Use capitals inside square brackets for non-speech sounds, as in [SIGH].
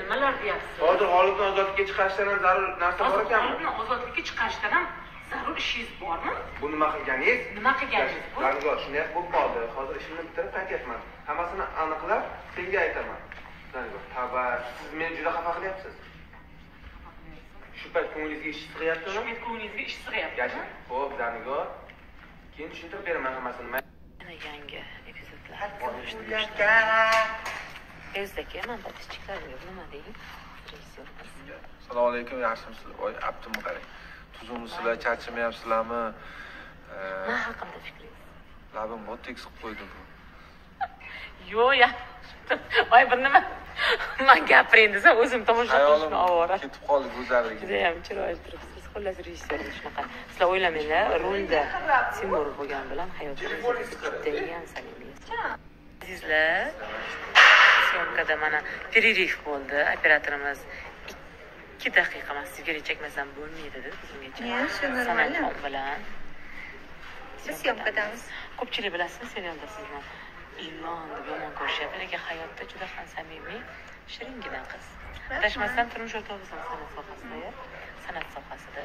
nimalar deyapsiz? Hozir g'olibni ozodlikka chiqarishdan ham zarur narsa bor ekanmi g'olibni ozodlikka chiqarishdan ham zarur ishingiz bormi? Bu nima qilganingiz? Nima qilganingiz? Bu Darigor, shunday bo'lib qoldi. Hozir ishimni bitirib qaytyapman. Hammasini aniqlab senga aytaman. Tavba. Siz meni juda xafa qilyapsiz. Shu payt ko'nglingizga ish shu sig'yaptimi payt ko'nglingizga ish sig'yapti yashang ho'p Darigor keyin tushuntirib beraman hammasini. Yana yangi epizodlar ezdagi mandatchiklaringiz nima deying assalomu alaykum yaxshimisiz voy aptimni qarang tuzumsizlar charchamayapsizlarmi? Nima haqida fikringiz? labimni tekis qilib qo'ydim [LAUGHS] yo'q voy bir nima? Man gapiring desam o'zim tomosha qilishni ovora. ketib qoldi go'zalligi judayam chiroyli turibsiz. Xullas rejissyor shunaqa. Sizlar o'ylamanglar rolda timur bo'lgan bilan hayotingiz judayam samimiy azizlar syomkada mana перерыв bo'ldi. Operatorimiz ikki daqiqa man sigaret chekmasam bo'lmaydi dedi bizgacha normal. san'atxon bilan. Biz syomkadamiz. ko'pchilik bilasizmi serialda sizni? Ilon deb yomon ko'rishyapti lekin hayotda juda ham samimiy shiringina qiz. Adashmasam turmush o'rtog'ingiz ham san'at sohasida san'at sohasida